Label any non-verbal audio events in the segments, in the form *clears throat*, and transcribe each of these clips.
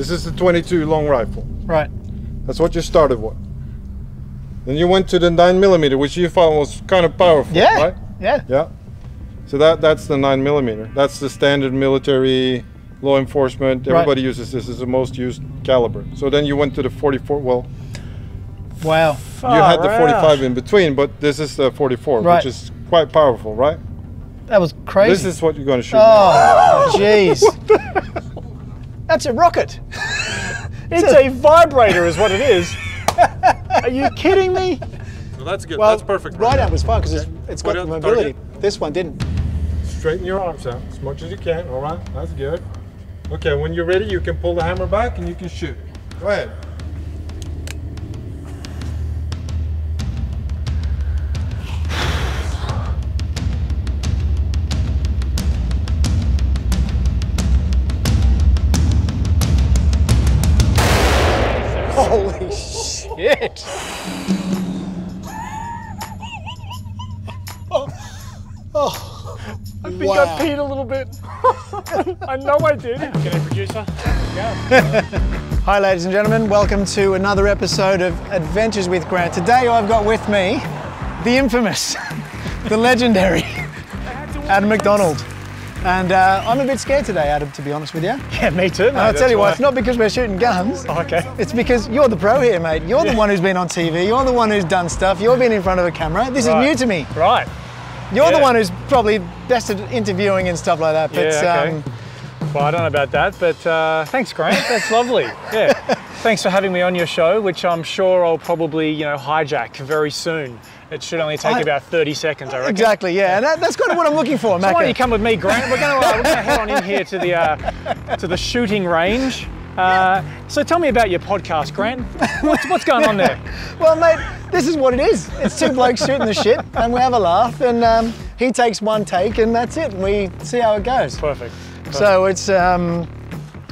This is the 22 long rifle. Right. That's what you started with. Then you went to the 9 millimeter, which you found was kind of powerful, Yeah. right? Yeah. Yeah. So that that's the 9 millimeter. That's the standard military law enforcement. Right. Everybody uses this as the most used caliber. So then you went to the 44. Well, Wow. you had the 45 out. in between, but this is the 44, Right. which is quite powerful, right? That was crazy. This is what you're going to shoot. Oh, jeez. *laughs* That's a rocket. *laughs* It's a vibrator, is what it is. *laughs* Are you kidding me? So that's good. Well, that's perfect. Right arm was fine because it's, it's got What the else? mobility. This one didn't. Straighten your arms out as much as you can. All right, that's good. Okay, when you're ready, you can pull the hammer back and you can shoot. Go ahead. Shit. *laughs* Oh. Oh. I think Wow. I peed a little bit. *laughs* I know I did. G'day, producer. *laughs* Hi, ladies and gentlemen. Welcome to another episode of Adventures with Grant. Today, I've got with me the infamous, the legendary Adam MacDonald. And uh, I'm a bit scared today, Adam, to be honest with you. Yeah, me too, mate. I'll tell you why. why. It's not because we're shooting guns. Oh, okay. It's because you're the pro here, mate. You're the one who's been on TV. You're the one who's done stuff. You've been in front of a camera. This Right. is new to me. Right. You're the one who's probably best at interviewing and stuff like that. But Yeah, okay. um, Well, I don't know about that, but uh, thanks, Grant. That's lovely. *laughs* Yeah. Thanks for having me on your show, which I'm sure I'll probably, you know, hijack very soon. It should only take I- about 30 seconds, I reckon. exactly, yeah. And that, that's kind of what I'm looking for, So why don't you come with me, Grant? We're going to uh, to head on in here to the uh, to the shooting range. Uh, so tell me about your podcast, Grant. What's what's going on there? *laughs* Well, mate, this is what it is. It's two blokes shooting the shit, and we have a laugh, and um, he takes one take, and that's it. And we see how it goes. Perfect. So it's um,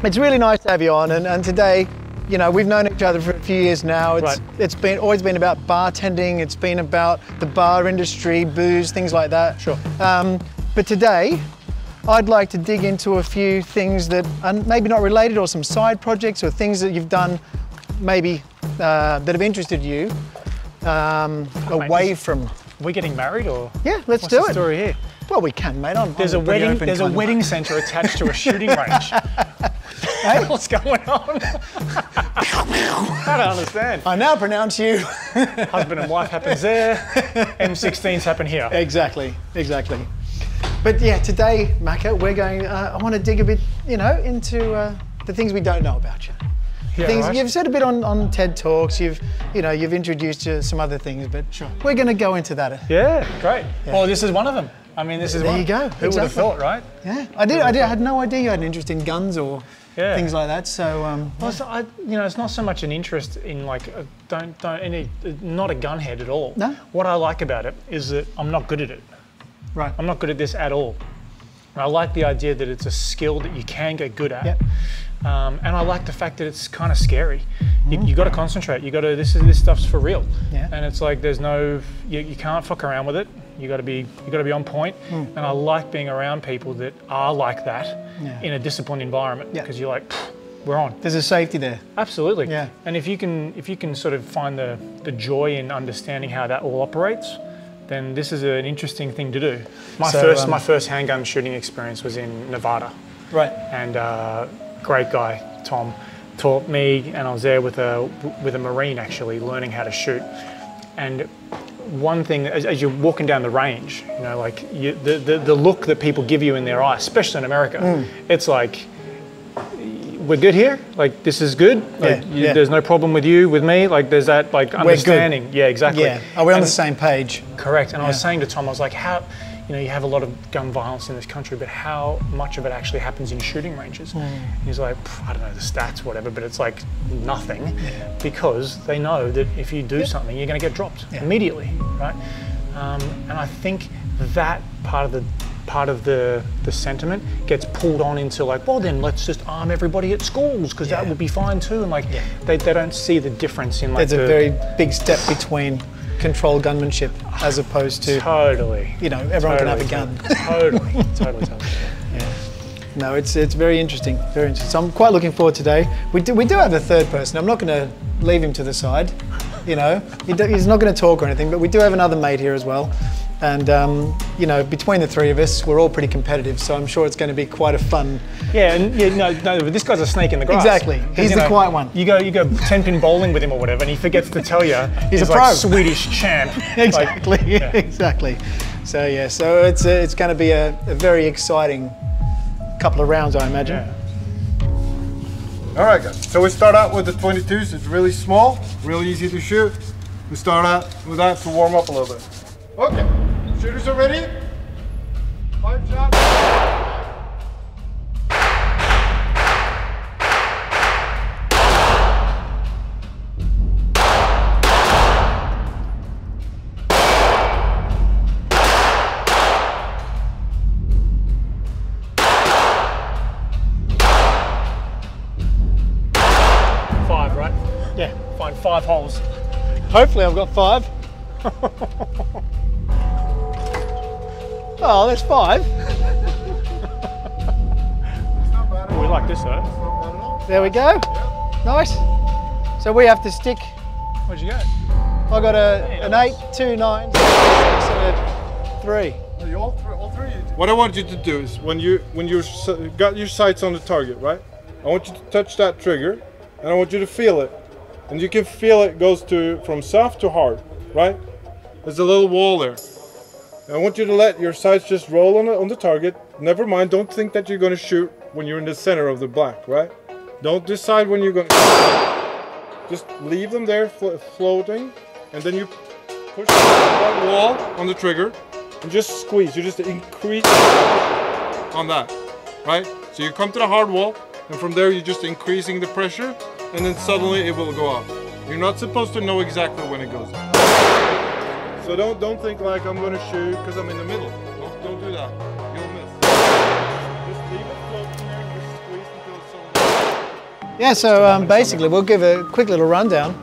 it's really nice to have you on, and, and today, you know, we've known each other for a few years now. It's Right. it's been always been about bartending. It's been about the bar industry, booze, things like that. Sure. Um, but today, I'd like to dig into a few things that are maybe not related, or some side projects, or things that you've done, maybe uh, that have interested you, um, away this- from. Are we getting married or? Yeah, let's What's do the it. story here? Well, we can, mate. I'm, There's I'm a wedding. There's a wedding centre attached to a shooting *laughs* range. Hey, what's going on? I don't understand. I now pronounce you. Husband and wife happens there. *laughs* M16s happen here. Exactly, exactly. But yeah, today, Macca, we're going. Uh, I want to dig a bit, you know, into uh, the things we don't know about you. Yeah, things right. you've said a bit on, on TED Talks. You've, you know, you've introduced to some other things, but sure. we're going to go into that. Yeah, great. Well, this is one of them. I mean, this is There one. you go, Who would have thought, right? Yeah, I did. I did. I had no idea you had an interest in guns or Yeah. things like that. So, um, Well, it's, I, you know, it's not so much an interest in like, a, don't, don't, any, not a gunhead at all. No. What I like about it is that I'm not good at it. right. I'm not good at this at all. And I like the idea that it's a skill that you can get good at. Yep. Um, and I like the fact that it's kind of scary. You, you got to concentrate. You got to. This is this stuff's for real. Yeah. And it's like there's no. You, you can't fuck around with it. You got to be. You got to be on point. And I like being around people that are like that Yeah. in a disciplined environment Yeah. because you're like, we're on. There's a safety there. Absolutely. Yeah. And if you can if you can sort of find the, the joy in understanding how that all operates, then this is an interesting thing to do. My So, first um, my first handgun shooting experience was in Nevada, Right. and uh, great guy Tom taught me, and I was there with a with a Marine actually learning how to shoot. And one thing as, as you're walking down the range, you know, like you, the, the the look that people give you in their eyes, especially in America, Mm. it's like we're good here. Like this is good. Like, Yeah, you- yeah. There's no problem with you, with me. Like there's that like understanding. Yeah, exactly. Yeah. Are we on And- the same page? Correct. And I was saying to Tom, I was like, how, you know, you have a lot of gun violence in this country, but how much of it actually happens in shooting ranges? And He's like, I don't know the stats, whatever, but it's like nothing because they know that if you do something, you're going to get dropped immediately, right? Um, and I think that part of the part of the the sentiment gets pulled on into like, well, then let's just arm everybody at schools because that Yeah. will be fine too. And like, they, they don't see the difference in like There's a very big step between controlled gunmanship as opposed to, totally. you know, everyone can have a Totally, gun. Totally, *laughs* totally, totally. no, it's it's very interesting, very interesting. So I'm quite looking forward today. We do we do have a third person. I'm not going to leave him to the side. You know, he do, he's not going to talk or anything. But we do have another mate here as well. And um, you know, between the three of us, we're all pretty competitive. So I'm sure it's going to be quite a fun. Yeah, and yeah, no, no, but this guy's a snake in the grass. Exactly. He's the know, quiet one. You go, you go ten pin bowling with him or whatever, and he forgets to tell you He's a like pro. Swedish champ. *laughs* Exactly. yeah. *laughs* exactly. So yeah, so it's uh, it's going to be a, a very exciting couple of rounds, I imagine. Yeah. All right, guys. So we start out with the 22s. It's really small, really easy to shoot. We start out with that to warm up a little bit. Okay. Shooters are ready. Five shots. Five, right? Yeah. Find five holes. Hopefully, I've got five. *laughs* oh, there's five. It's not bad at We like this though. It's not bad at all. There we go. Nice. So we have to stick. Where'd you go? I got a an eight, two, nine, six, and a three. You all three, all three. What I want you to do is when you when you got your sights on the target, right? I want you to touch that trigger, and I want you to feel it, and you can feel it goes to from soft to hard, right? There's a little wall there. I want you to let your sights just roll on the, on the target. Never mind. Don't think that you're going to shoot when you're in the center of the black, right? Don't decide when you're going to. Just leave them there flo- floating, and then you push that wall on the trigger and just squeeze. You just increase on that, right? So you come to the hard wall, and from there you're just increasing the pressure, and then suddenly it will go up. You're not supposed to know exactly when it goes up. So don't don't think like I'm gonna shoot because I'm in the middle. Don't, don't do that. You'll miss. Just leave it floating there and just squeeze until it's suddenly. Yeah, so um, basically, we'll give a quick little rundown.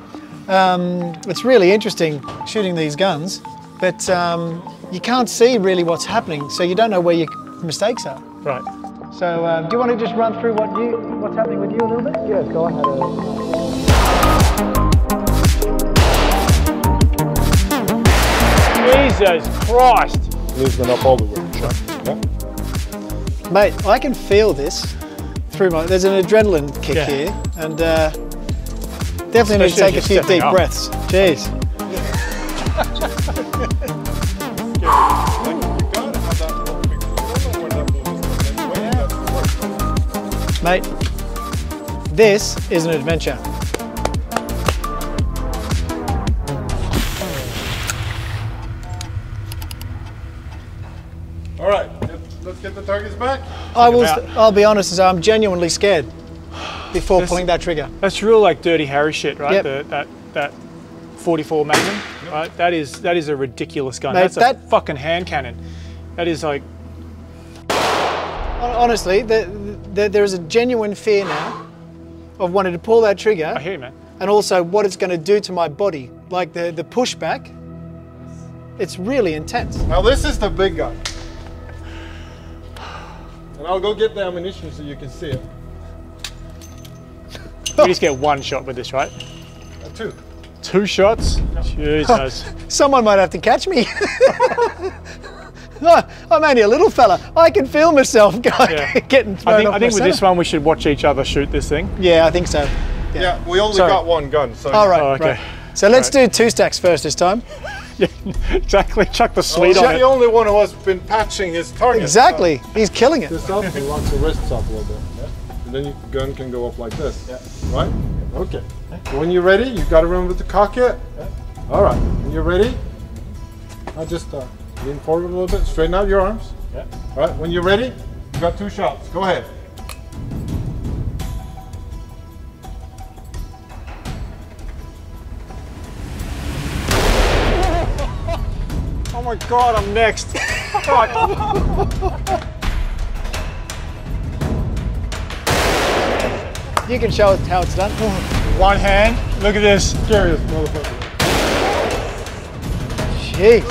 Um, it's really interesting shooting these guns, but um, you can't see really what's happening, so you don't know where your mistakes are. Right. So, uh, do you want to just run through what you, what's happening with you a little bit? Yeah, go ahead. Jesus Christ. Loosen up all the way. Yeah. Mate, I can feel this through my. There's an adrenaline kick Yeah. here, and uh, definitely need to take a few deep up. breaths. Jeez. *laughs* Mate, this is an have that I will. about- I'll be honest, as I'm genuinely scared before This- pulling that trigger. That's real like dirty Harry shit, right? Yep. The, that that 44 Magnum, right? That is that is a ridiculous gun. Mate, That's a that- fucking hand cannon. That is like Honestly, the, the, there is a genuine fear now of wanting to pull that trigger, I hear you, man. and also what it's going to do to my body, like the the pushback. It's really intense. Now this is the big gun. And I'll go get the ammunition so you can see it. *laughs* You just get one shot with this, right? Uh, two. Two shots? Jesus. *laughs* Someone might have to catch me. No, *laughs* I'm only a little fella. I can feel myself going, Yeah. getting thrown I think off I think my with this one we should watch each other shoot this thing. Yeah, I think so. Yeah, we only Sorry. got one gun, so. All right, Oh, okay. right. So let's do two stacks first this time. Yeah, *laughs* exactly. Chuck the Well, sleet he's on the it. only one who has been patching his target. Exactly. He's killing it. This up and locks the wrists up a little bit. Yeah. And then your gun can go up like this. Yeah. Right? Okay. So when you're ready, you've got to remember to cock it. Yeah. All right. When you're ready, I just uh, lean forward a little bit, straighten out your arms. Yeah. All right. When you're ready, you've got two shots. Go ahead. My god, I'm next. You can show us how it's done. One hand. Look at this. Curious motherfucker. Jeez.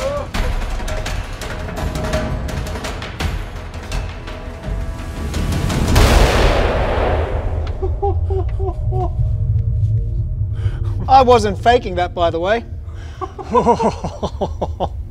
I wasn't faking that, by the way. *laughs*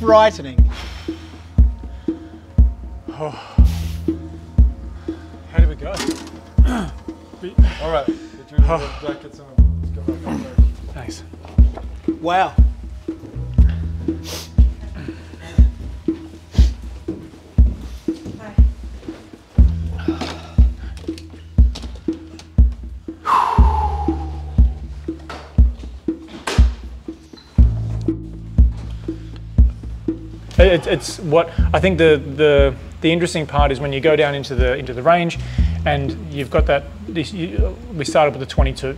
That's frightening. How did we go? All right, *sighs* get your little jackets on. Let's go back up there. Thanks. Wow. It, it's what I think the, the the interesting part is when you go down into the into the range, and you've got that. This, you, we started with the 22,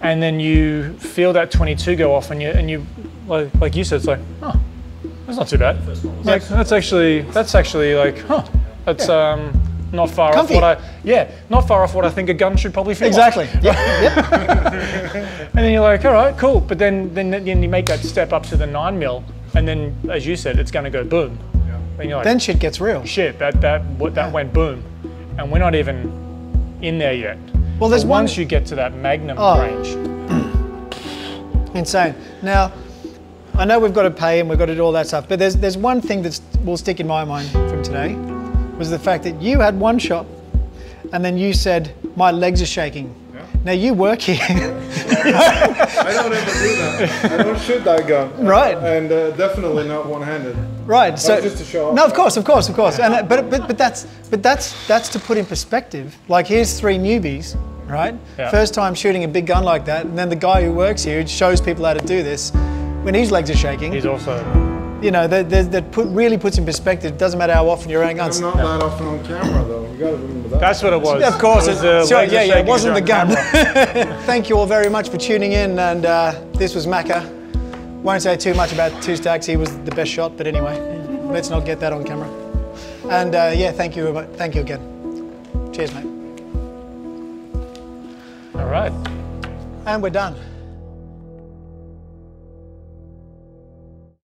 and then you feel that 22 go off, and you and you like, like you said, it's like, oh, that's not too bad. Like that's actually that's actually like, huh, that's um not far Comfy. off what I yeah not far off what I think a gun should probably feel. like. Exactly. Yep. yep. *laughs* And then you're like, all right, cool. But then, then, then you make that step up to the nine mil, and then, as you said, it's going to go boom. And you're like, Then shit gets real. shit, that that what that Yeah. went boom, and we're not even in there yet. Well, there's But one- once you get to that magnum Oh. range, *clears throat* Insane. Now, I know we've got to pay and we've got to do all that stuff, but there's there's one thing that will stick in my mind from today was the fact that you had one shot, and then you said my legs are shaking. Now you work here, *laughs* I don't ever do that. I don't shoot that gun. Right. And uh, definitely not one-handed. right? So just to show off. no, of course, of course, of course. And uh, but but but that's but that's that's to put in perspective. Like here's three newbies, right? Yeah. First time shooting a big gun like that, and then the guy who works here who shows people how to do this. When his legs are shaking, he's also you know, that, that, that put, really puts in perspective. It doesn't matter how often you're aiming I'm not that often on camera though. You gotta remember that. that's what it was. Of course, it was it's- the sure, yeah, yeah, it wasn't the as gun. camera. *laughs* Thank you all very much for tuning in, and uh, this was Macca. Won't say too much about Two Stacks. He was the best shot, but anyway, let's not get that on camera. And uh, yeah, thank you, thank you again. Cheers, mate. All right. And we're done.